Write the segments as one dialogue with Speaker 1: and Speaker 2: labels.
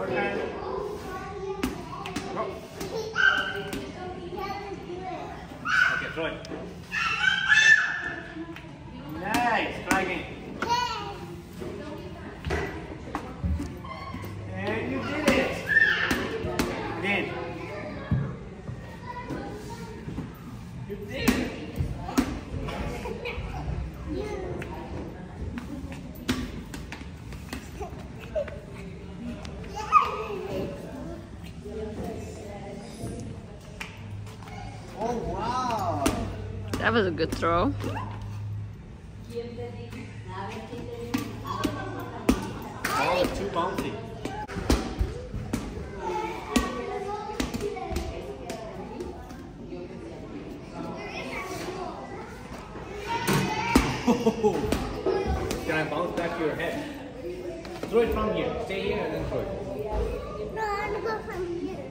Speaker 1: Okay, throw it. Nice, try again. Oh, that was a good throw.
Speaker 2: Oh, too bouncy. Can I bounce back to your head? Throw it from here. Stay here and then throw it.
Speaker 3: No, I want to go from here.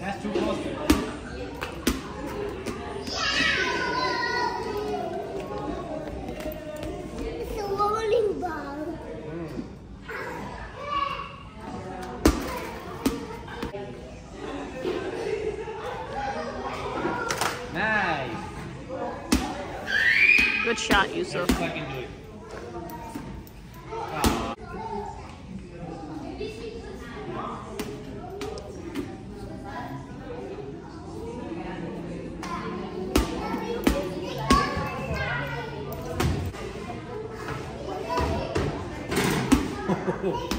Speaker 2: That's too close. to it.
Speaker 3: It's a rolling ball.
Speaker 2: Nice.
Speaker 1: Good shot, Yusuf.
Speaker 2: Let's fucking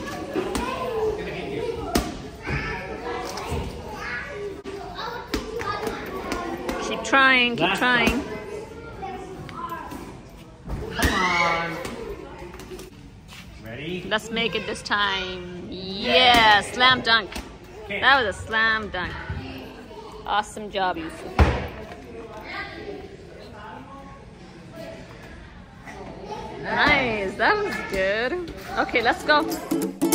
Speaker 1: Keep trying, keep
Speaker 2: Last
Speaker 1: trying.
Speaker 2: Come on. Ready?
Speaker 1: Let's make it this time. Yeah, slam dunk.
Speaker 2: Okay.
Speaker 1: That was a slam dunk. Awesome job, Yusuf. Nice, that was good. Okay, let's go.